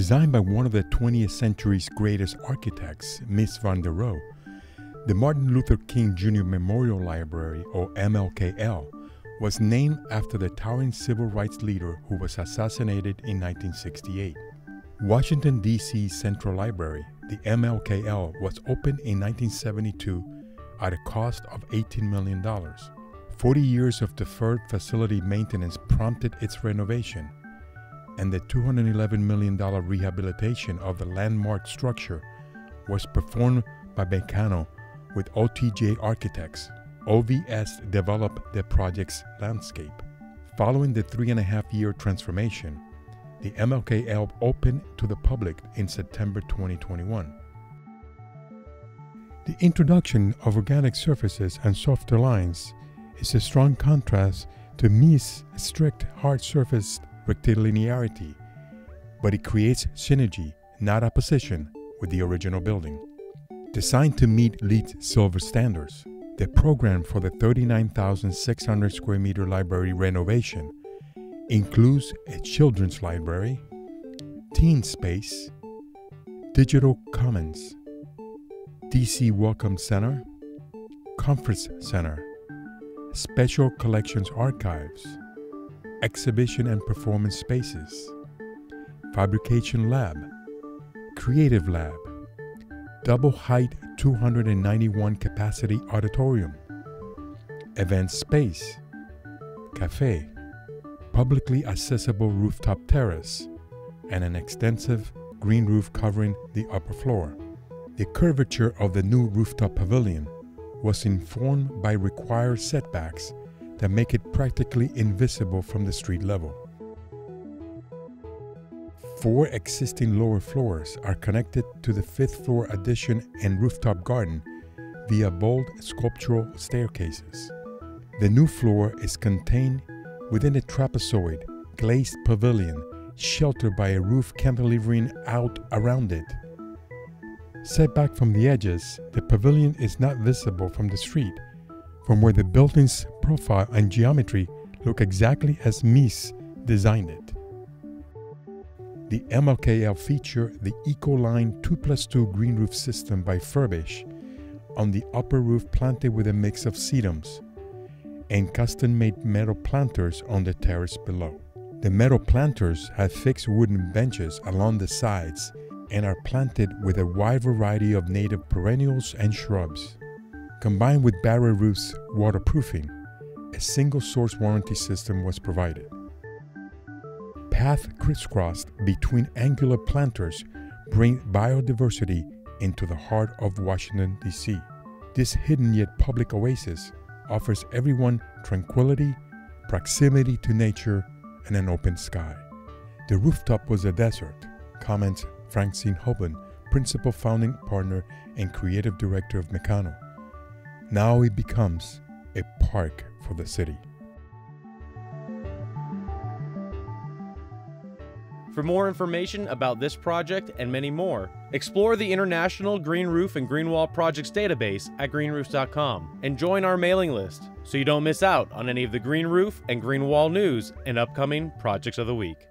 Designed by one of the 20th century's greatest architects, Mies van der Rohe, the Martin Luther King Jr. Memorial Library, or MLKL, was named after the towering civil rights leader who was assassinated in 1968. Washington, D.C.'s Central Library, the MLKL, was opened in 1972 at a cost of $18 million. 40 years of deferred facility maintenance prompted its renovation, and the $211 million rehabilitation of the landmark structure was performed by Mecanoo with OTJ Architects. OVS developed the project's landscape. Following the three and a half year transformation, the MLK MLKL opened to the public in September 2021. The introduction of organic surfaces and softer lines is a strong contrast to Mies' strict hard surface rectilinearity, but it creates synergy, not opposition, with the original building. Designed to meet LEED Silver standards, the program for the 39,600 square meter library renovation includes a children's library, teen space, digital commons, DC Welcome Center, Conference Center, Special Collections Archives, Exhibition and Performance Spaces, Fabrication Lab, Creative Lab, Double Height 291 Capacity Auditorium, Event Space, Cafe, Publicly Accessible Rooftop Terrace, and an extensive green roof covering the upper floor. The curvature of the new rooftop pavilion was informed by required setbacks that make it practically invisible from the street level. Four existing lower floors are connected to the fifth floor addition and rooftop garden via bold sculptural staircases. The new floor is contained within a trapezoid glazed pavilion sheltered by a roof cantilevering out around it. Set back from the edges, the pavilion is not visible from the street, from where the building's profile and geometry look exactly as Mies designed it. The MLKL feature the EcoLine 2 plus 2 green roof system by Furbish on the upper roof planted with a mix of sedums and custom made metal planters on the terrace below. The metal planters have fixed wooden benches along the sides and are planted with a wide variety of native perennials and shrubs. Combined with Barrier Roof's waterproofing, a single source warranty system was provided. Path crisscrossed between angular planters bring biodiversity into the heart of Washington, D.C. This hidden yet public oasis offers everyone tranquility, proximity to nature, and an open sky. The rooftop was a desert, comments Francine Houben, principal founding partner and creative director of Mecanoo. Now it becomes a park for the city. For more information about this project and many more, explore the International Green Roof and Green Wall Projects database at greenroofs.com and join our mailing list so you don't miss out on any of the Green Roof and Green Wall news and upcoming projects of the week.